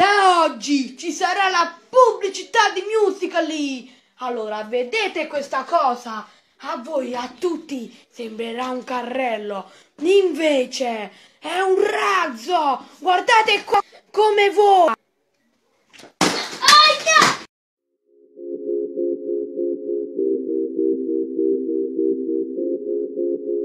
Da oggi ci sarà la pubblicità di Musical.ly. Allora, vedete questa cosa? A voi, a tutti, sembrerà un carrello. Invece, è un razzo! Guardate qua come vola! Thank you.